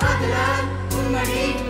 Adran, Unmani,